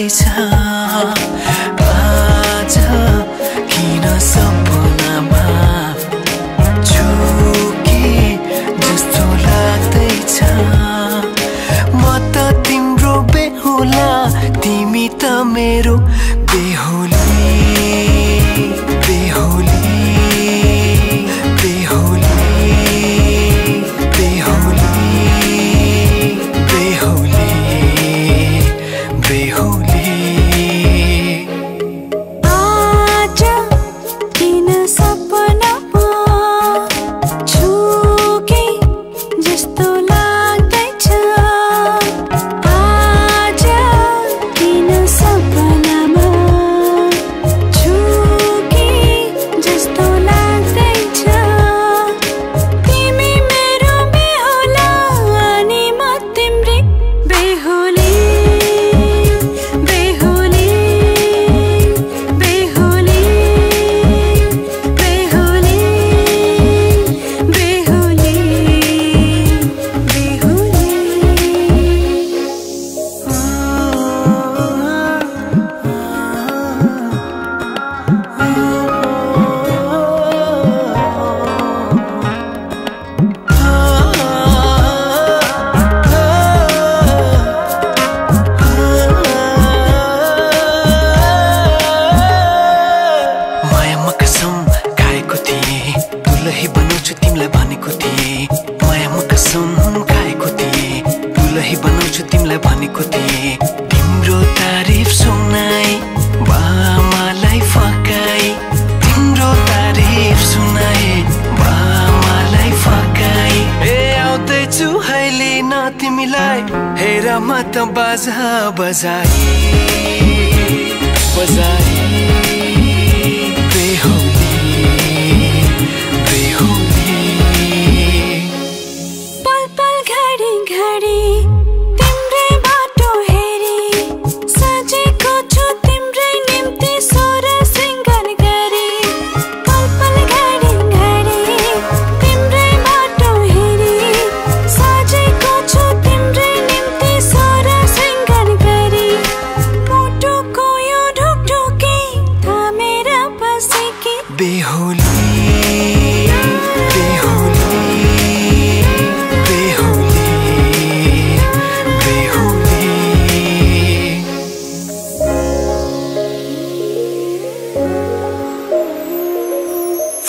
गर्दैछ बाज किन सम्पनामा झुकी जस्तो छ म त तिम्रो बेहुला तिमी त मेरो Oh. मत बाजा बजाई बजाई। पे